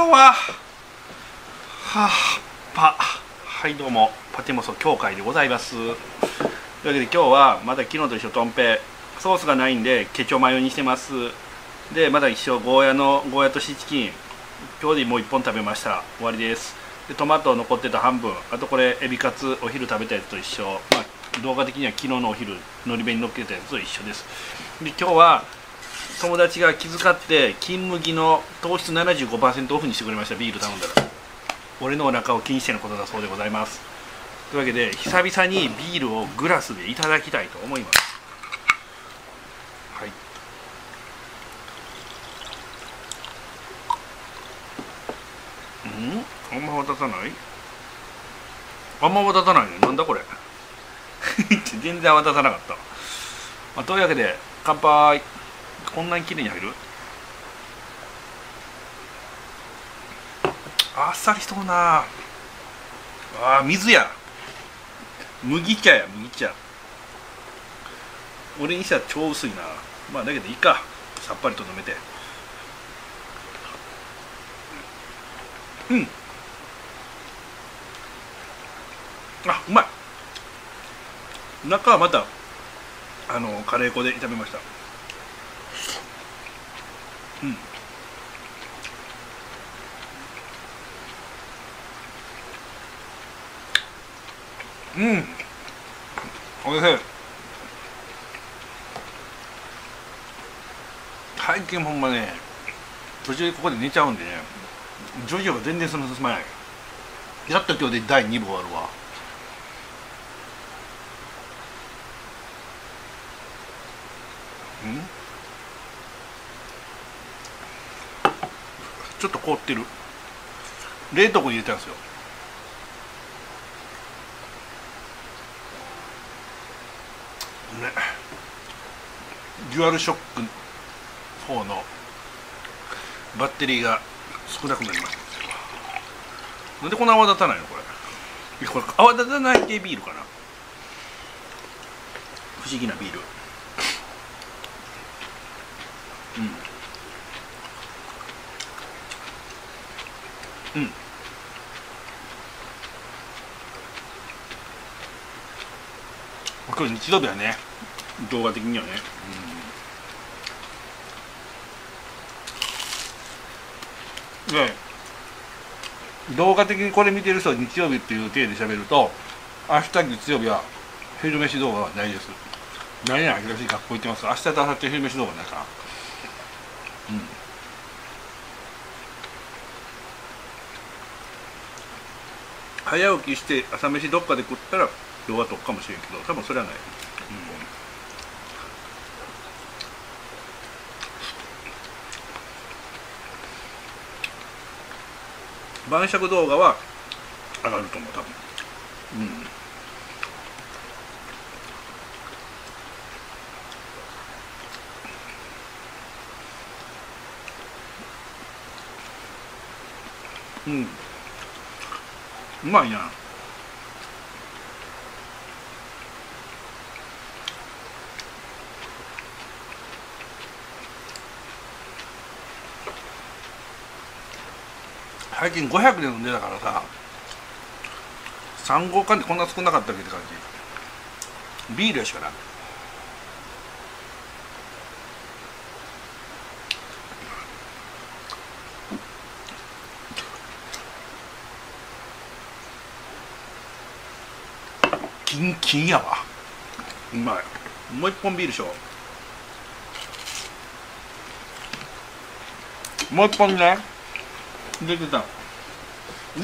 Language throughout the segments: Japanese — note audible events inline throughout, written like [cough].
今日ははあパはいどうもパティモソ協会でございます。というわけで今日はまだ昨日と一緒とんぺソースがないんでケチョマヨにしてます。でまだ一緒ゴーヤのゴーヤとシーチキン今日でもう1本食べました。終わりです。でトマト残ってた半分。あとこれエビカツお昼食べたやつと一緒。まあ動画的には昨日のお昼のり弁に乗っけたやつと一緒です。で今日は友達が気遣って金麦の糖質75%オフにしてくれましたビール頼んだら。俺のお腹を気にしてのことだそうでございます。というわけで久々にビールをグラスでいただきたいと思います。はい。うん？あんま渡さない？あんま渡さないね。なんだこれ？[laughs] 全然渡さなかった、まあ、というわけで乾杯。こんなに綺麗に入る？あっさりしとるな。あ水や。麦茶や麦茶。俺にしたら超薄いな。まあだけどいいか。さっぱりと飲めて。うん。あうまい。中はまたあのカレー粉で炒めました。うん。おいしい。最近ほんまね途中でここで寝ちゃうんでねジョジョが全然その進まない。やっと今日で第2部終わるわ。うん？ちょっと凍ってる。冷凍庫に入れたんですよ。デュアルショック4のバッテリーが少なくなりました。なんでこんな泡立たないの？これ。これ泡立たない系ビールかな。不思議なビール。うん。うん。日曜日はね。動画的にはね、うん、で動画的にこれ見てる人は日曜日っていう体で喋ると明日月曜日は昼飯動画はないです。何や新しい学校行ってます。明日と明後日昼飯動画ないかうん。早起きして朝飯どっかで食ったら動画撮るかもしれんけど多分それはない、うん、晩酌動画は上がると思う多分。うん。うん。うまいな。最近500で飲んでたからさ3号缶ってこんな少なかったっけって感じ。ビールやしかなキンキンやわ。うまい。もう一本ビールしよう。もう一本ね。出てた。う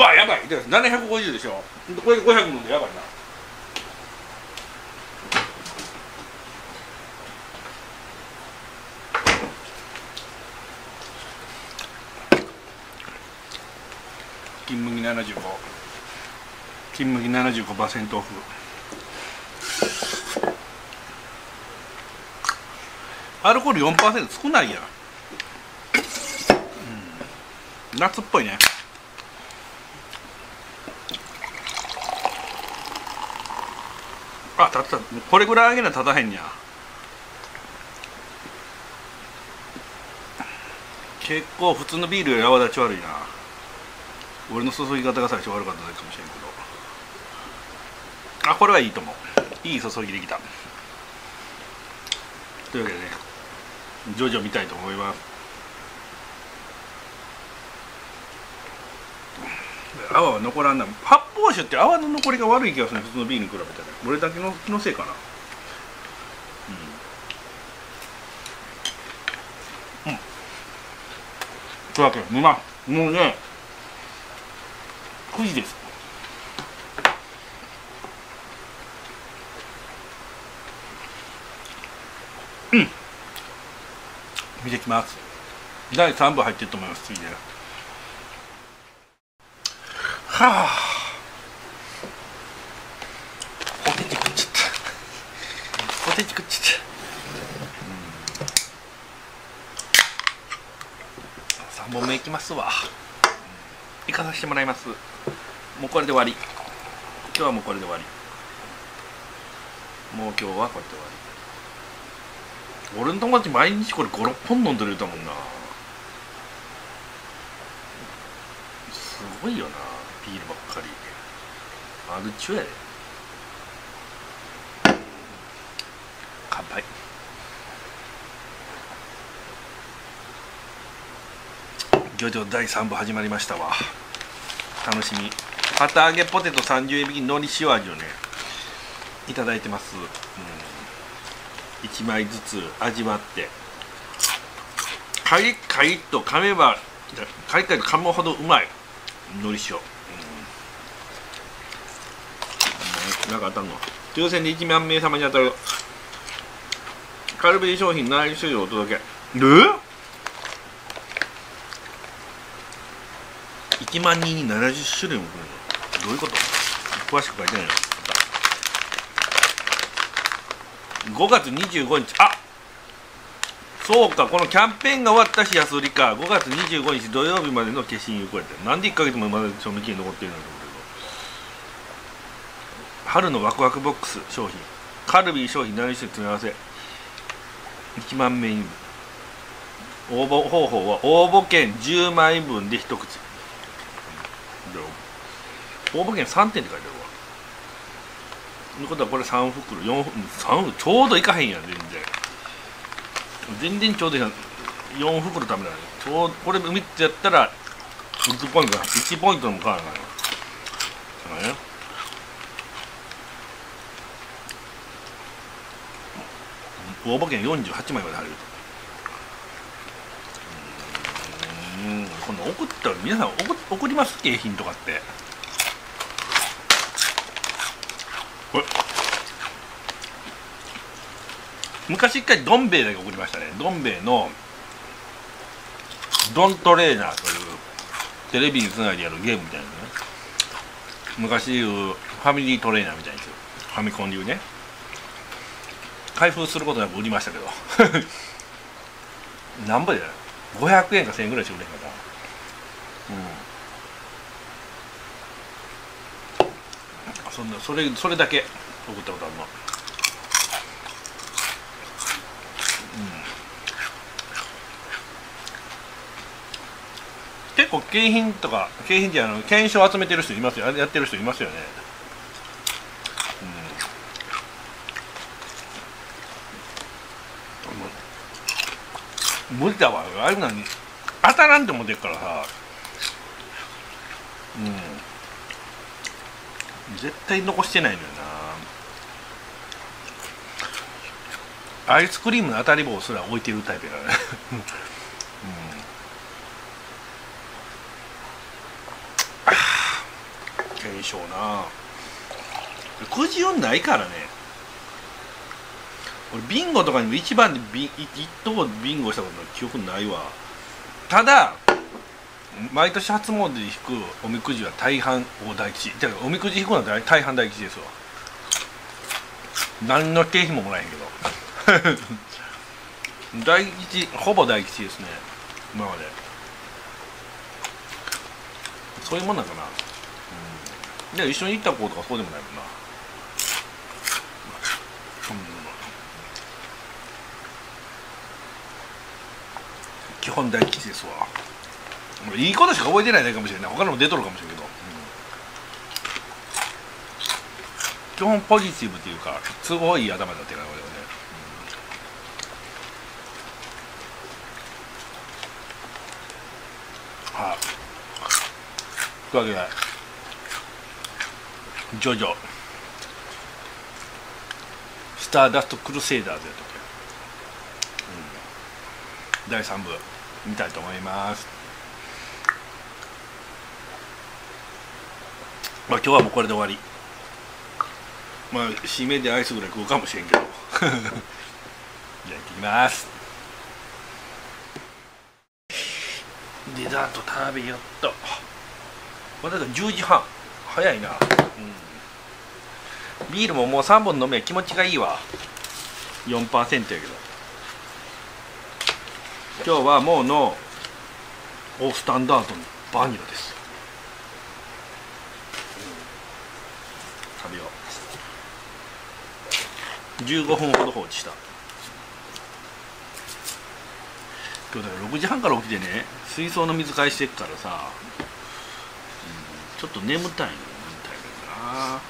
わやばい。750でしょ。これ500飲んでやばいな。金麦75金麦75%オフ。アルコール4%少ないやん、うん、夏っぽいね。あたったこれぐらい揚げな立たへんにゃ結構普通のビールより泡立ち悪いな。俺の注ぎ方が最初悪かったかもしれんけど。あこれはいいと思う。いい注ぎできた。というわけでね徐々見たいと思います。泡は残らんな。発泡酒って泡の残りが悪い気がする。普通のビールに比べてね俺だけの気のせいかな。うん、うん、というわけでうまもうね9時です。うん。見てきます。第3部入ってると思います次ね。はあ。ポテチ食っちゃった。ポテチ食っちゃった、うん、3本目いきますわ。行かさせてもらいます。もうこれで終わり。今日はもうこれで終わり。もう今日はこれで終わり。俺の友達毎日これ56本飲んでると思うな。すごいよな。ビールばっかり。アルチュやで。乾杯。漁場第3部始まりましたわ。楽しみ。旗揚げポテト30円引きのり塩味をねいただいてます、うん、1枚ずつ味わって。カリッカリッと噛めばカリッカリと噛むほどうまい。のり塩。なんか当たんの？抽選で1万名様に当たる。カルビー商品7種類お届け。る1万人に70種類も来るの？どういうこと？詳しく書いてないの？5月25日。あそうか。このキャンペーンが終わったし安売りか。5月25日土曜日までの消印有効やって。なんで1か月もまだ賞味期限残ってるの？と思うけど春のワクワクボックス商品。カルビー商品7種詰め合わせ？1万名に応募方法は応募券10枚分で一口。応募券3点って書いてあるわ。ということはこれ3袋4袋3袋ちょうどいかへんやん全然。全然ちょうどいいやん。4袋食べない。ちょうこれ3つやったら1ポイント1ポイントのも変わらない。わね応募券48枚まで入ると。うん。今度送ったら皆さん送送ります？景品とかって。これ昔一回どん兵衛だけ送りましたね。どん兵衛のドントレーナーというテレビにつないでやるゲームみたいなね。昔いうファミリートレーナーみたいですよファミコンでいうね。開封することなく売りましたけど。[laughs] なんぼで500円か1000円ぐらいしてくれへんかったうん。そんなそれそれだけ送ったことあるの。結構景品とか景品ってあの検証集めてる人いますよ。やってる人いますよね。無理だわ。ああいうのに当たらんって思ってるからさ。うん。絶対残してないのよな。アイスクリームの当たり棒すら置いてるタイプやからね。検証な。くじ運ないからね。俺ビンゴとかにも一番でビ一等ビンゴしたことの記憶ないわ。ただ毎年初詣で引くおみくじは大半大大吉だからおみくじ引くのは大半大吉ですわ。何の経費ももらえへんけど。[laughs] 大吉ほぼ大吉ですね今まで。そういうもんなんかな。うん。で一緒に行った子とかそうでもないもんな、うん、基本大吉ですわ。いいことしか覚えてないだけかもしれない。他のも出とるかもしれんけど、基本ポジティブっていうか都合い頭だってな俺はね、うん、はい、というわけでジョジョ。スターダストクルセイダーズやとけ、うん、第3部。見たいと思います。まあ今日はもうこれで終わり。まあ締めでアイスぐらい食うかもしれんけど。[laughs] じゃあ行ってきます。デザート食べよっと。まだ10時半早いな、うん、ビールももう3本飲め。気持ちがいいわ。4%やけど。今日はもうのオスタンダードのバニラです。食べよう。15分ほど放置した。今日だから6時半から起きてね水槽の水替えしてっからさ、うん、ちょっと眠たいの眠たいな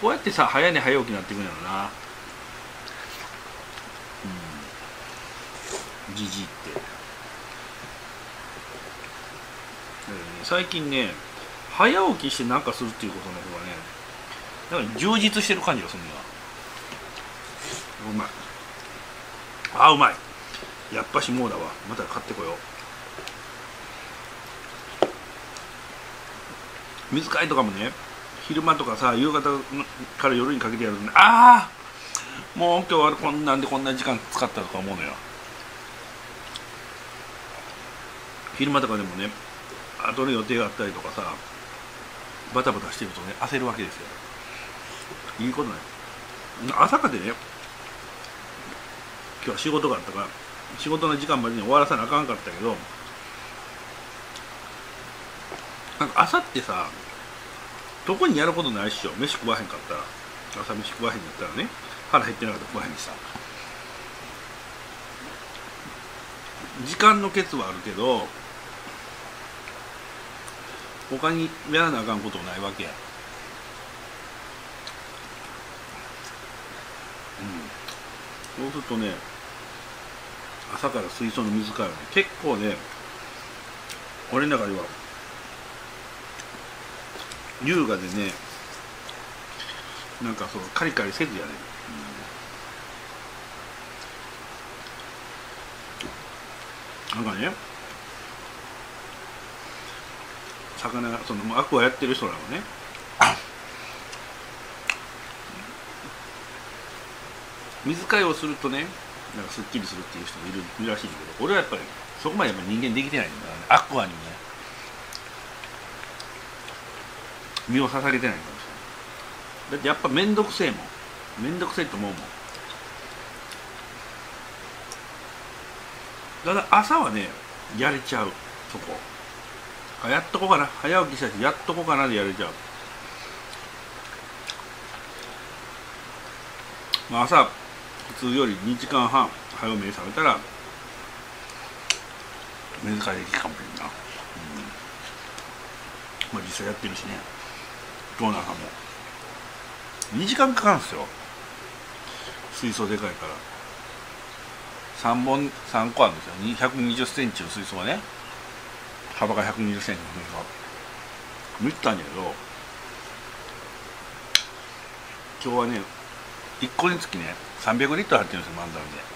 こうやってさ早寝早起きになっていくんやろな。うん。じじって。最近ね早起きして何かするっていうことの方がねなんか充実してる感じがするんだうまい。あうまい。やっぱしもうだわ。また買ってこよう。水替えとかもね昼間とかさ夕方から夜にかけてやるとねああもう今日はこんなんでこんな時間使ったとか思うのよ。昼間とかでもね後の予定があったりとかさバタバタしてるとね焦るわけですよ。いいことない。朝かでね今日は仕事があったから仕事の時間までに終わらさなあかんかったけどなんか朝ってさどこにやることないっしょ。飯食わへんかったら朝飯食わへんやったらね腹減ってなかったら食わへんしさ。時間のケツはあるけど他にやらなあかんことないわけや。うん。そうするとね朝から水槽の水替えはね結構ね俺の中では優雅でねなんかそうカリカリせずやね、うん、なんかね魚そのアクアやってる人らもね。水替えをするとねなんかすっきりするっていう人もいるいるらしいんだけど俺はやっぱりそこまでやっぱ人間できてないんだからね。アクアにもね。身を捧げてないかもしれない。だってやっぱ面倒くせえもん。面倒くせえと思うもん。ただ朝はねやれちゃうそこ。あやっとこうかな。早起きしたしやっとこうかなでやれちゃう、まあ、朝普通より2時間半早めに覚めたら水替えできかもしれんな、うん、まあ実際やってるしね。どうなんかも。2時間かかるんですよ。水槽でかいから。3本3個あるんですよ。120センチの水槽がね。幅が120センチ。の水槽見たんやけど今日はね1個につきね300リットル入ってるんですよ漫談で。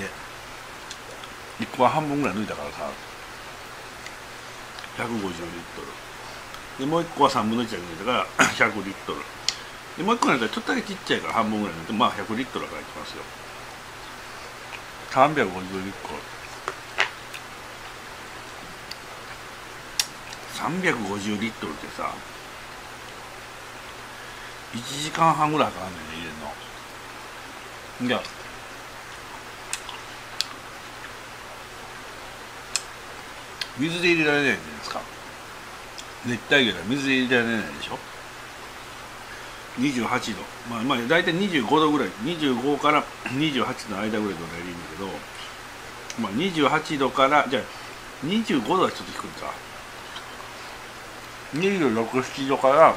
で1個は半分ぐらい抜いたからさ150リットル。でもう1個は3分の1だけ抜いたから [coughs] 100リットル。でもう1個のやつはちょっとだけちっちゃいから半分ぐらい抜いてまあ100リットルが入ってますよ。350リットル350リットルってさ1時間半ぐらいかかんねんね入れるのいや水で入れられないじゃないですか熱帯魚は水で入れられないでしょ28度。まあまあ大体25度ぐらい。25から28度の間ぐらいでいいんだけど、まあ、28度からじゃあ25度はちょっと低いか。267度から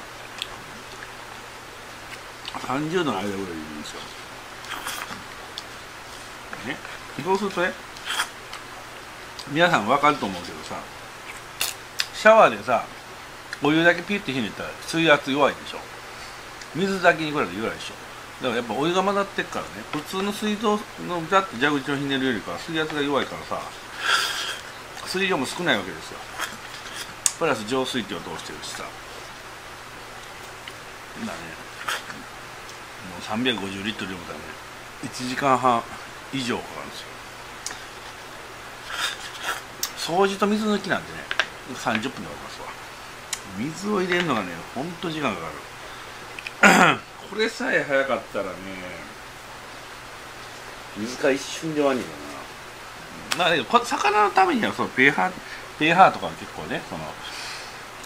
30度の間ぐらいでいいんですよ。ね。そうするとね皆さん分かると思うけどさシャワーでさお湯だけピュッてひねったら水圧弱いでしょ。水だけに比べて弱いでしょ。だからやっぱお湯が混ざってっからね普通の水道のザッて蛇口をひねるよりかは水圧が弱いからさ水量も少ないわけですよ。プラス浄水器を通してるしさ。だねもう350リットルでもだね1時間半以上かかるんですよ。掃除と水抜きなんでね30分で終わりますわ。水を入れるのがねほんと時間かかる。[clears throat] これさえ早かったらね水が一瞬で終わりだな。まあだけど魚のためにはそのペーハーペーハーとか結構ねその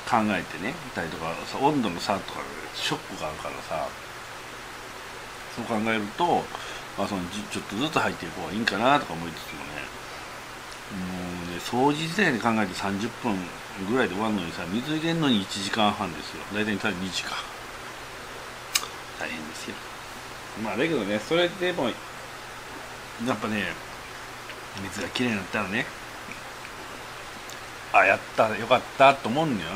考えてねたりとか温度の差とかショックがあるからさそう考えると、まあ、そのちょっとずつ入っていく方がいいんかなとか思いつつもね。もうね掃除時点で考えて30分ぐらいで終わるのにさ水入れるのに1時間半ですよ。大体2時間。大変ですよ。まあだけどねそれでもやっぱね水がきれいになったらねあやったよかったと思うんだよ。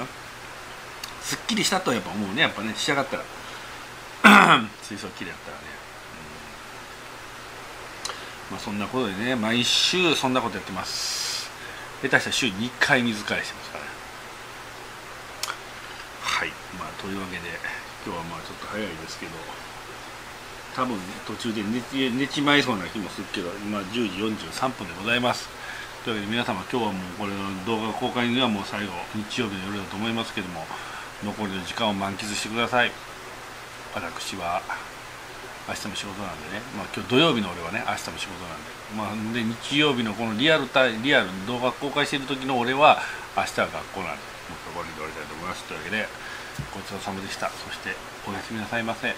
すっきりしたとやっぱ思うねやっぱね仕上がったら。[clears throat] 水槽きれいだったらね、うん、まあそんなことでね毎週そんなことやってます。下手したら週2回水替えしてますから。はい。まあというわけで今日はまあちょっと早いですけど多分、ね、途中で寝寝ちまいそうな気もするけど今10時43分でございます。というわけで皆様今日はもうこれの動画公開にはもう最後日曜日の夜だと思いますけども残りの時間を満喫してください。私は明日も仕事なんでね、まあ、今日土曜日の俺はね明日も仕事なんで,、まあ、で日曜日のこのリアルタリアル動画公開してる時の俺は明日は学校なんでもうここに終わりたいと思います。というわけでごちそうさまでした。そしておやすみなさいませ。